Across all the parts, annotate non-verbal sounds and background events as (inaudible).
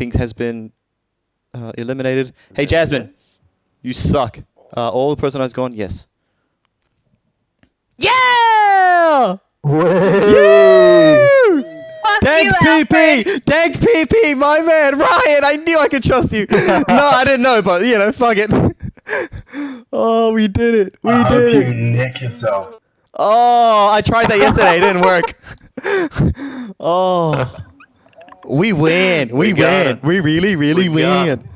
think has been uh, eliminated. Hey, Jasmine, you suck. Uh, all the person has gone. Yes. Yeah! Way. Fuck Dank. PP! Dank PP, my man! Ryan, I knew I could trust you! (laughs) no, I didn't know, but, you know, fuck it. (laughs) oh, we did it. We I hope did you it. nick yourself. Oh, I tried that yesterday. It didn't work. (laughs) oh. We win. We, We win. it. We really, really We got win.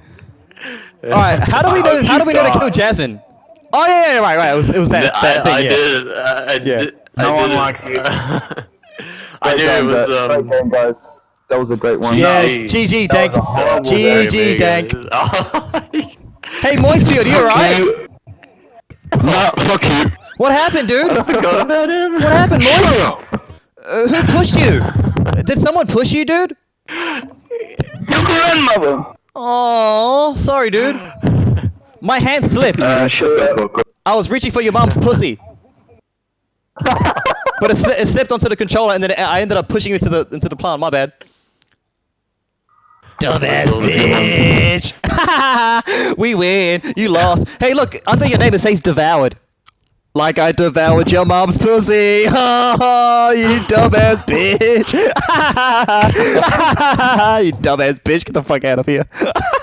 Alright, how do we (laughs) know how do we know to kill Jasmine? Oh yeah, yeah, right, right. It was it was that, I, that thing, I yeah. did it. I, I Yeah. did. No did one it. likes you. (laughs) I knew it was. Um, Great game, guys. That was a great one. Yeah, Nice. GG, That Dank. was a horrible very GG, big, Dank. (laughs) Hey, Moistfield, you alright? Nah, fuck you. What happened, dude? I forgot about him. What happened, Shut Moist? Uh, who pushed you? Did someone push you, dude? Your grandmother. Oh, sorry, dude. My hand slipped. Uh. I was reaching for your mom's pussy. but it, sli- it slipped onto the controller, and then I ended up pushing it into the into the plant. My bad. Dumbass bitch. (laughs) we win. You lost. Hey, look under your name it says devoured. Like I devoured your mom's pussy. Ha! You dumbass bitch. (laughs) you dumbass bitch. Get the fuck out of here. (laughs)